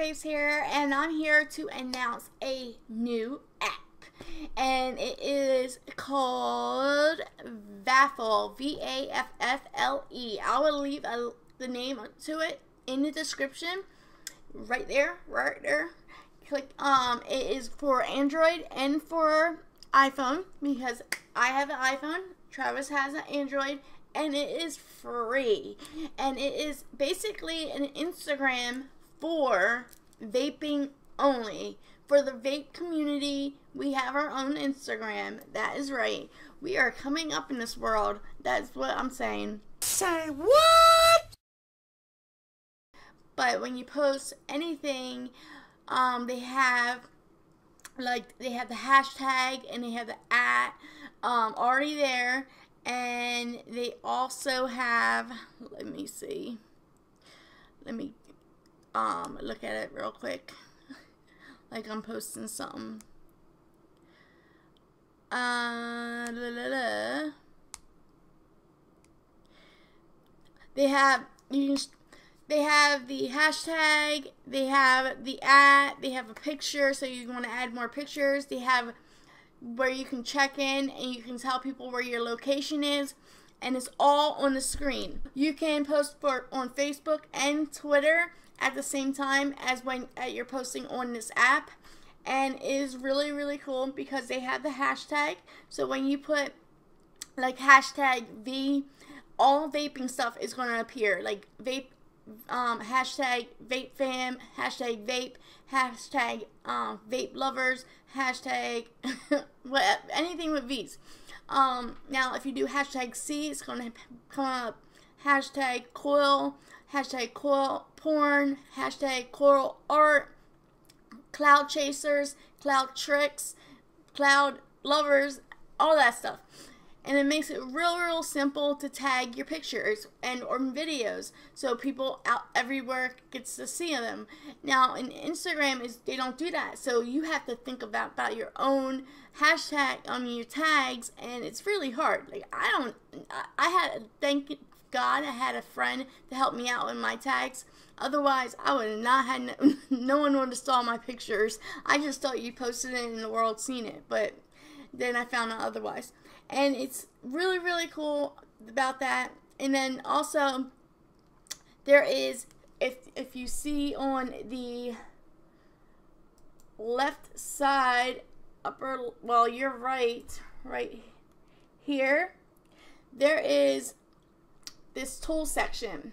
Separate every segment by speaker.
Speaker 1: Vapes here, and I'm here to announce a new app. And it is called Vaffle, V A F F L E. I will leave a, the name to it in the description right there, right there. Click, um, it is for Android and for iPhone because I have an iPhone, Travis has an Android, and it is free. And it is basically an Instagram for vaping only. For the vape community, we have our own Instagram. That is right. We are coming up in this world. That's what I'm saying.
Speaker 2: Say what?
Speaker 1: But when you post anything, um, they have like they have the hashtag and they have the at um, already there and they also have let me see let me um look at it real quick like I'm posting something uh la, la, la. they have you can they have the hashtag they have the at they have a picture so you want to add more pictures they have where you can check in and you can tell people where your location is and it's all on the screen. You can post for on Facebook and Twitter at the same time as when uh, you're posting on this app. And it is really really cool because they have the hashtag. So when you put like hashtag V all vaping stuff is going to appear. Like vape um, hashtag vape fam, hashtag vape, hashtag um, vape lovers, hashtag what, anything with V's. Um, now, if you do hashtag C, it's going to come up. Hashtag coil, hashtag coil porn, hashtag coil art, cloud chasers, cloud tricks, cloud lovers, all that stuff. And it makes it real real simple to tag your pictures and or videos so people out everywhere gets to see them. Now in instagram is they don't do that. So you have to think about about your own hashtag on your tags and it's really hard. Like i don't i had thank god i had a friend to help me out with my tags Otherwise, I would have not had no, no one would have saw my pictures. I just thought you posted it and the world seen it, but then I found out otherwise. And it's really really cool about that. And then also there is if if you see on the left side upper well you're right right here there is this tool section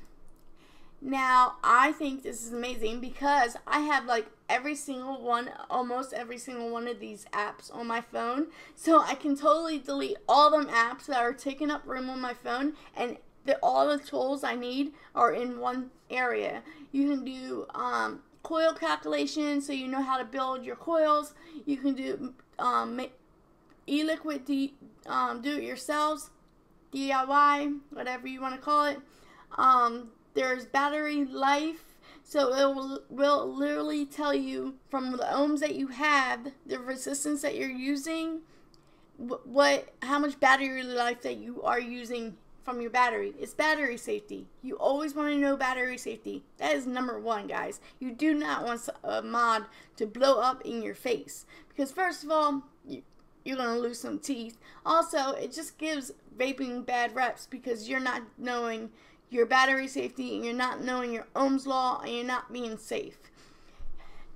Speaker 1: now, I think this is amazing because I have like every single one, almost every single one of these apps on my phone. So I can totally delete all them apps that are taking up room on my phone and the, all the tools I need are in one area. You can do um, coil calculations so you know how to build your coils. You can do um, e-liquid um, do it yourselves, DIY, whatever you want to call it. Um, there's battery life. So it will, will literally tell you from the ohms that you have, the resistance that you're using, what how much battery life that you are using from your battery. It's battery safety. You always want to know battery safety. That is number one, guys. You do not want a mod to blow up in your face. Because first of all, you, you're to lose some teeth. Also, it just gives vaping bad reps because you're not knowing your battery safety and you're not knowing your Ohm's law and you're not being safe.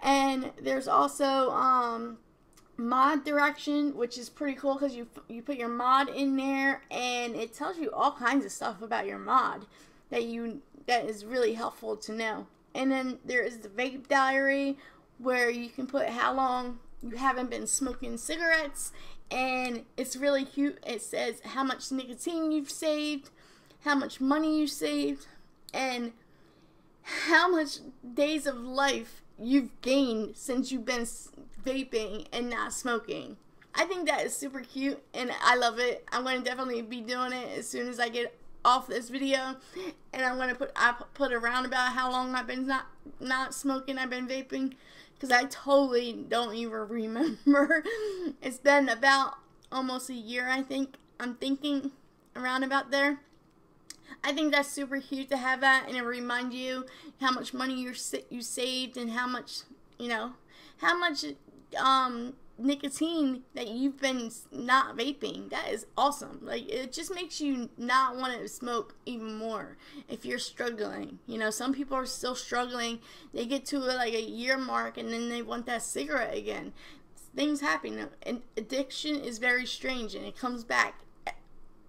Speaker 1: And there's also um, mod direction, which is pretty cool because you you put your mod in there and it tells you all kinds of stuff about your mod that you that is really helpful to know. And then there is the vape diary where you can put how long you haven't been smoking cigarettes and it's really cute. It says how much nicotine you've saved how much money you saved, and how much days of life you've gained since you've been vaping and not smoking. I think that is super cute and I love it. I'm going to definitely be doing it as soon as I get off this video and I'm going to put I put around about how long I've been not not smoking, I've been vaping cuz I totally don't even remember. it's been about almost a year I think. I'm thinking around about there. I think that's super cute to have that, and it remind you how much money you you saved and how much you know how much um nicotine that you've been not vaping. That is awesome. Like it just makes you not want to smoke even more if you're struggling. You know, some people are still struggling. They get to like a year mark and then they want that cigarette again. Things happen. And addiction is very strange and it comes back.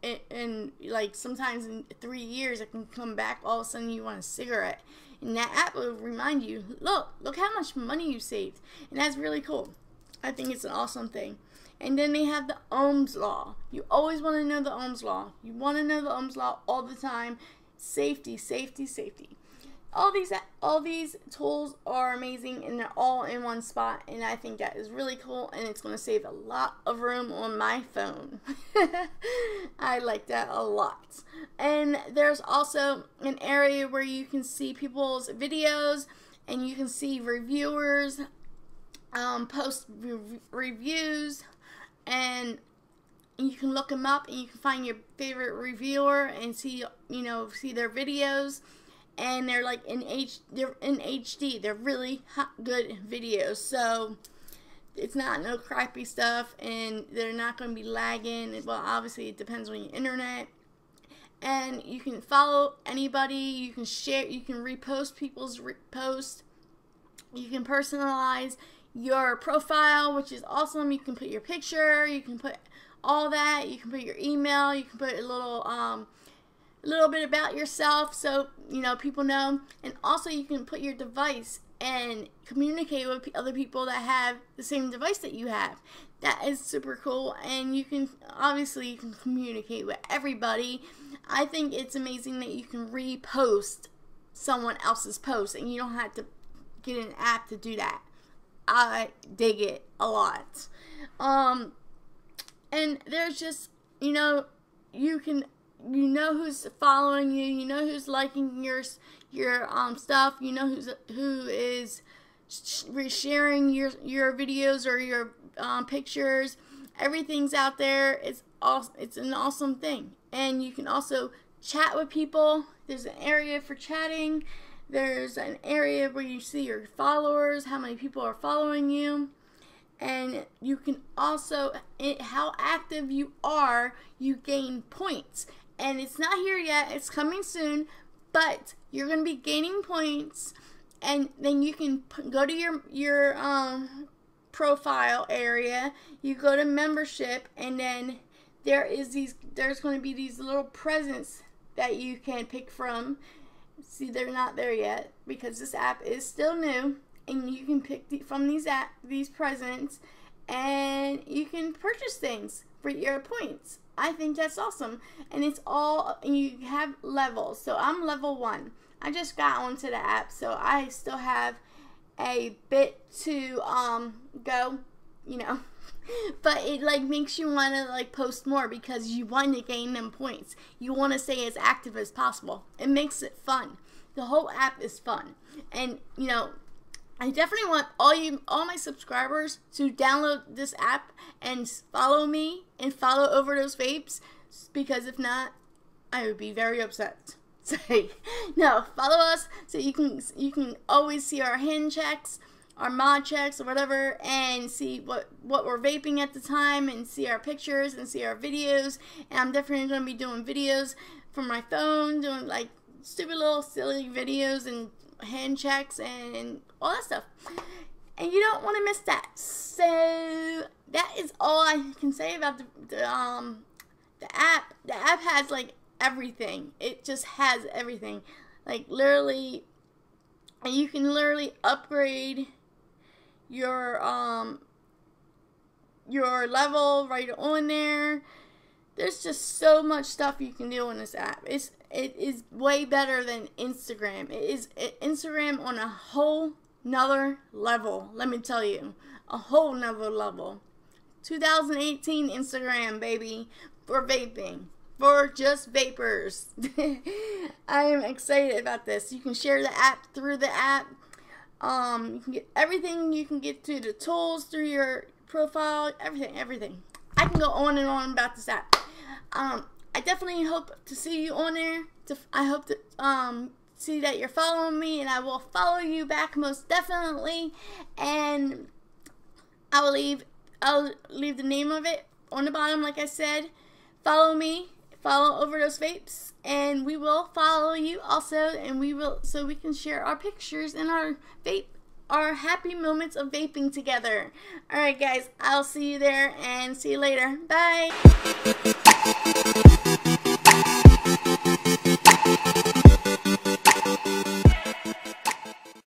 Speaker 1: And, like sometimes in three years it can come back all of a sudden you want a cigarette and that app will remind you look look how much money you saved and that's really cool I think it's an awesome thing. And then they have the Ohm's Law. You always want to know the Ohm's Law. You want to know the Ohm's Law all the time. Safety, safety, safety. All these all these tools are amazing and they're all in one spot and I think that is really cool and it's going to save a lot of room on my phone. I like that a lot. And there's also an area where you can see people's videos and you can see reviewers um, post re- reviews and you can look them up and you can find your favorite reviewer and see you know see their videos and they're like in H they're in HD they're really good videos so it's not no crappy stuff and they're not going to be lagging. Well obviously it depends on your internet. And you can follow anybody. You can share you can repost people's posts. You can personalize your profile, which is awesome. You can put your picture, you can put all that, you can put your email, you can put a little um a little bit about yourself so you know people know. And also you can put your device and communicate with other people that have the same device that you have. That is super cool. And you can obviously you can communicate with everybody. I think it's amazing that you can repost someone else's post and you don't have to get an app to do that. I dig it a lot. Um, and there's just, you know, you can, you know who's following you, you know who's liking your, your, um, stuff, you know who's, who is resharing your, your videos or your, um, pictures. Everything's out there. It's awesome. It's an awesome thing. And you can also chat with people. There's an area for chatting there's an area where you see your followers, how many people are following you. And you can also, how active you are, you gain points. And it's not here yet, it's coming soon, but you're going to be gaining points. And then you can go to your, your um, profile area, you go to membership, and then there is these, there's going to be these little presents that you can pick from See, they're not there yet because this app is still new, and you can pick the, from these app these presents, and you can purchase things for your points. I think that's awesome, and it's all you have levels. So I'm level one. I just got onto the app, so I still have a bit to um go. You know. but it like makes you want to like post more because you want to gain them points. You want to stay as active as possible. It makes it fun. The whole app is fun, and you know. I definitely want all you all my subscribers to download this app and follow me and follow Overdose Vapes because if not, I would be very upset. Say no, follow us so you can you can always see our hand checks our mod checks or whatever and see what what we're vaping at the time and see our pictures and see our videos and I'm definitely going to be doing videos from my phone doing like stupid little silly videos and hand checks and all that stuff. And you don't want to miss that. So that is all I can say about the, the um the app. The app has like everything. It just has everything. Like literally you can literally upgrade your um your level right on there. There's just so much stuff you can do on this app. It's it is way better than Instagram. It is Instagram on a whole nother level. Let me tell you, a whole nother level. 2018 Instagram, baby, for vaping, for just vapors. I am excited about this. You can share the app through the app. Um, you can get everything you can get through the tools, through your profile, everything, everything. I can go on and on about this app. Um, I definitely hope to see you on there. I hope to um see that you're following me, and I will follow you back most definitely. And I will leave I'll leave the name of it on the bottom, like I said. Follow me, follow Overdose Vapes, and we will follow you also, and we will so we can share our pictures and our vape our happy moments of vaping together. All right, guys, I'll see you there and see you later. Bye.